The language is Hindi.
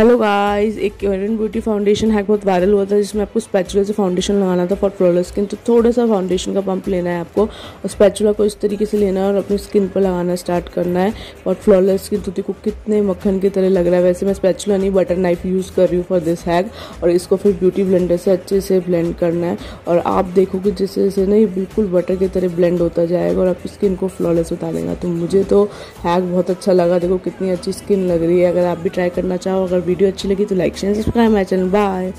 हेलो गाइस एक क्योरन ब्यूटी फाउंडेशन हैक बहुत वायरल हुआ था, जिसमें आपको स्पैचुला से फाउंडेशन लगाना था फॉर फ्लॉलेस स्किन तो थोड़ा सा फाउंडेशन का पंप लेना है आपको और स्पैचुला को इस तरीके से लेना है और अपनी स्किन पर लगाना स्टार्ट करना है और फ्लॉलेस स्किन तो देखो कितने मक्खन की तरह लग रहा है। वैसे मैं स्पैचुला नहीं बटर नाइफ यूज़ कर रही हूँ फॉर दिस हैक और इसको फिर ब्यूटी ब्लेंडर से अच्छे से ब्लेंड करना है। और आप देखोगे जैसे जैसे ना ये बिल्कुल बटर की तरह ब्लेंड होता जाएगा और आपकी स्किन को फ्लॉलेस उतारेगा। तो मुझे तो हैक बहुत अच्छा लगा। देखो कितनी अच्छी स्किन लग रही है। अगर आप भी ट्राई करना चाहो, अगर वीडियो अच्छी लगी तो like share subscribe my channel bye